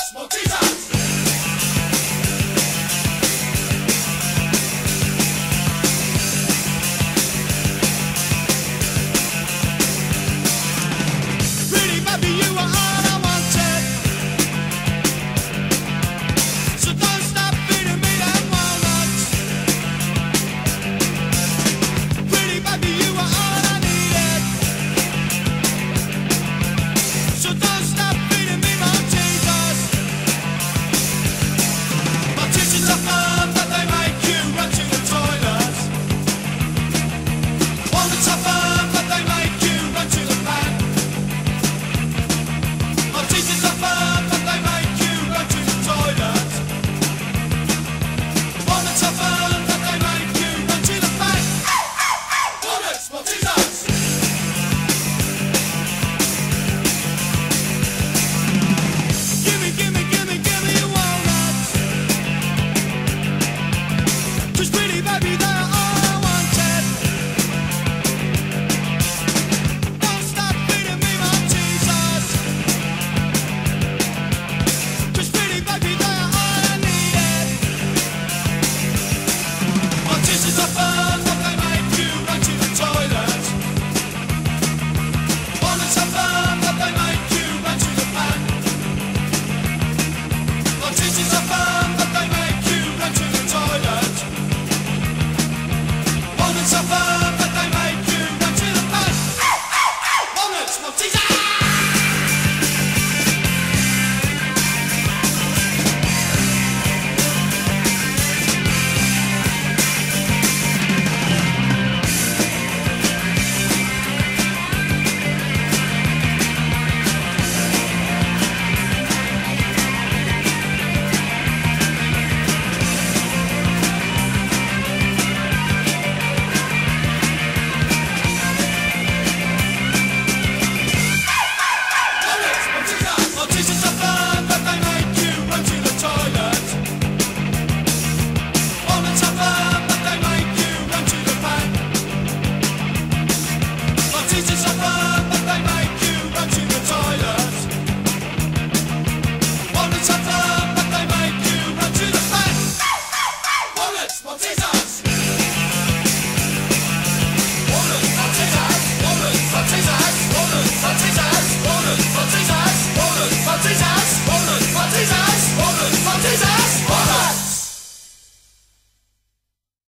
Eyes. Today.